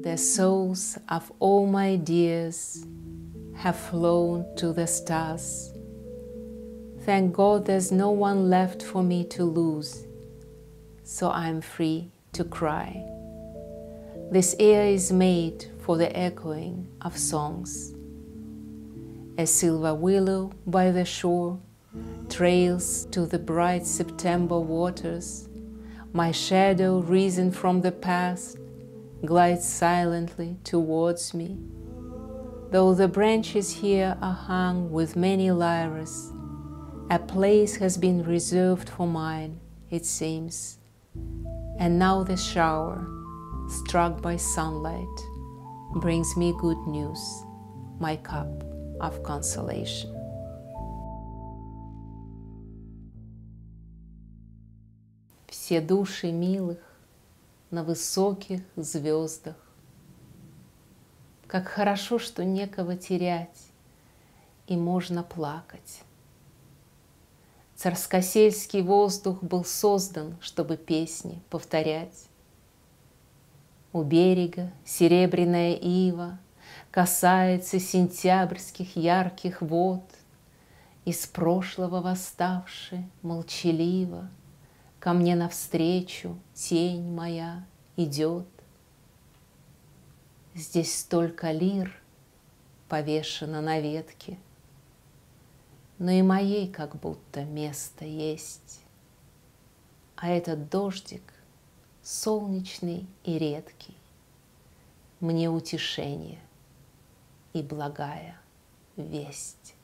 The souls of all my dears have flown to the stars. Thank God there's no one left for me to lose, so I'm free to cry. This air is made for the echoing of songs. A silver willow by the shore trails to the bright September waters. My shadow, risen from the past, glides silently towards me. Though the branches here are hung with many lyres, a place has been reserved for mine, it seems. And now the shower, struck by sunlight, brings me good news, my cup of consolation. Все души милых на высоких звездах. Как хорошо, что некого терять, и можно плакать. Царскосельский воздух был создан, чтобы песни повторять. У берега серебряная ива Касается сентябрьских ярких вод, Из прошлого восставши молчаливо Ко мне навстречу тень моя идет. Здесь столько лир повешено на ветке, Но и моей как будто место есть. А этот дождик солнечный и редкий, Мне утешение и благая весть.